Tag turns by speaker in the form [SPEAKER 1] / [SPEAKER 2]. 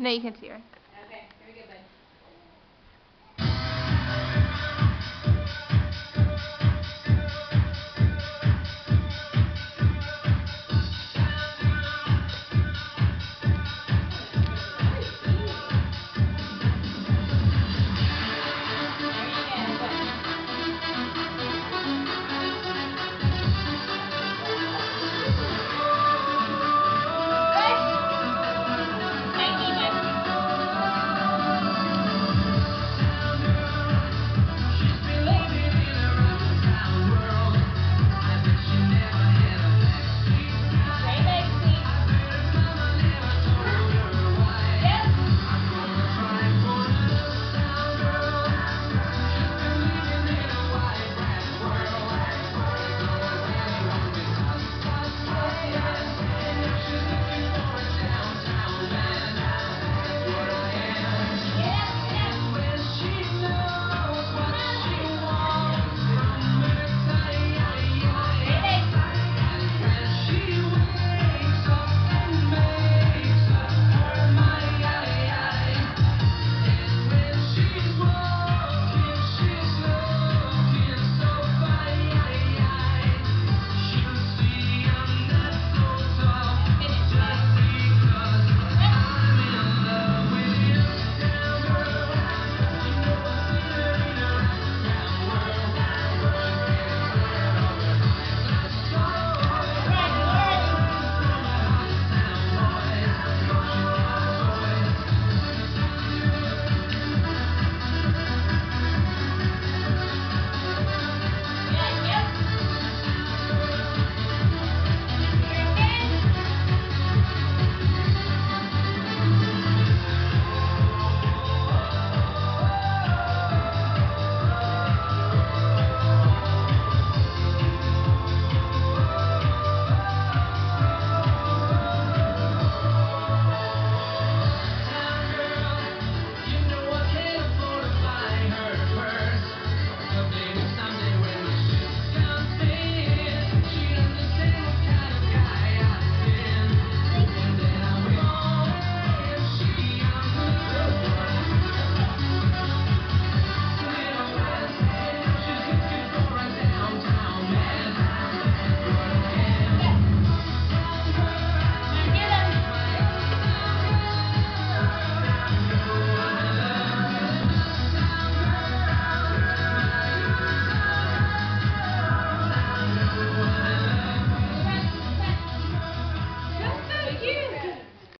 [SPEAKER 1] No, you can see her.